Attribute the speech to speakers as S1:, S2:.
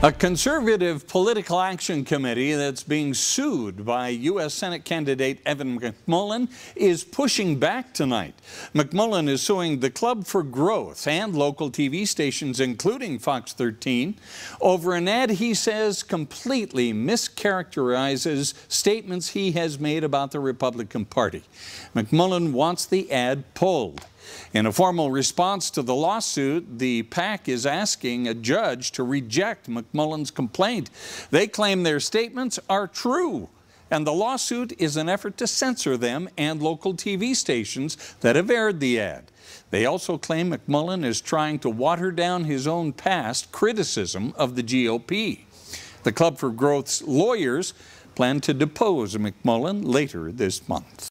S1: A conservative political action committee that's being sued by U.S. Senate candidate Evan McMullin is pushing back tonight. McMullin is suing the Club for Growth and local TV stations, including Fox 13, over an ad he says completely mischaracterizes statements he has made about the Republican Party. McMullin wants the ad pulled. In a formal response to the lawsuit, the PAC is asking a judge to reject McMullin's complaint. They claim their statements are true and the lawsuit is an effort to censor them and local TV stations that have aired the ad. They also claim McMullin is trying to water down his own past criticism of the GOP. The Club for Growth's lawyers plan to depose McMullen later this month.